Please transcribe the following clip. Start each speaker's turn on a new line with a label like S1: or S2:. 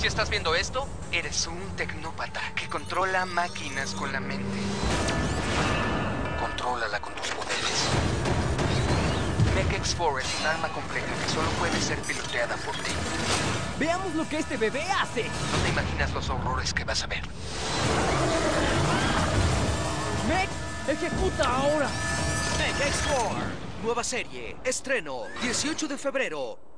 S1: Si estás viendo esto, eres un tecnópata que controla máquinas con la mente. Contrólala con tus poderes. Mech X4 es un arma compleja que solo puede ser piloteada por ti.
S2: Veamos lo que este bebé hace.
S1: No te imaginas los horrores que vas a ver.
S2: Mech, ejecuta ahora.
S3: Mech X4. Nueva serie. Estreno. 18 de febrero.